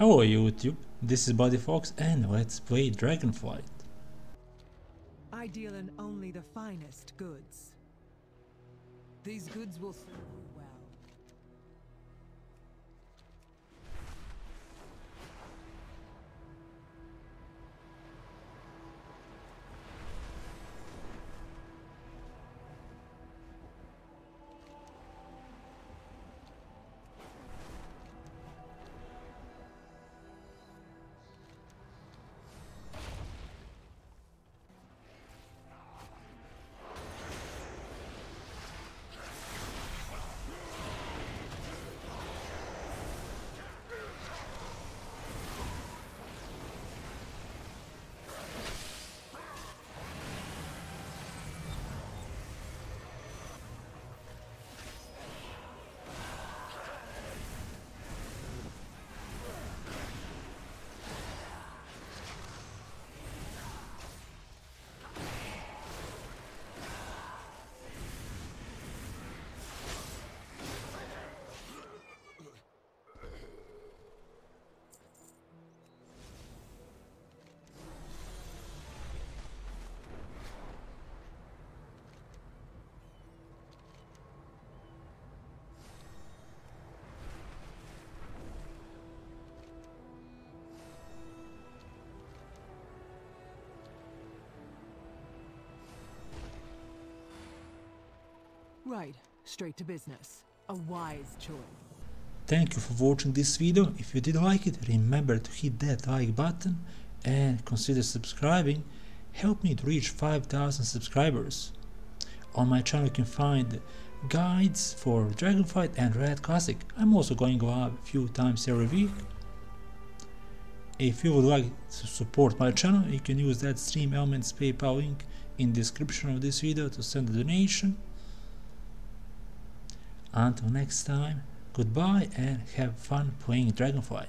Hello YouTube, this is BloodyFox and let's play Dragonflight. I deal in only the finest goods. These goods will Right, straight to business. A wise choice. Thank you for watching this video, if you did like it remember to hit that like button and consider subscribing, help me to reach 5000 subscribers. On my channel you can find guides for Dragonflight and Wrath Classic, I'm also going to live a few times every week. If you would like to support my channel, you can use that Stream Elements PayPal link in description of this video to send a donation. Until next time, goodbye and have fun playing Dragonflight.